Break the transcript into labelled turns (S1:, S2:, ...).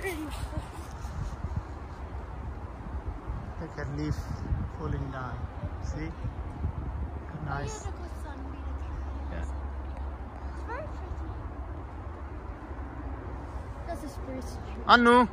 S1: pretty.
S2: Look at leaf falling down. See? Nice.
S1: Yeah, sun being
S2: Yeah.
S1: It's very pretty. That's a spruce tree.
S2: Anu,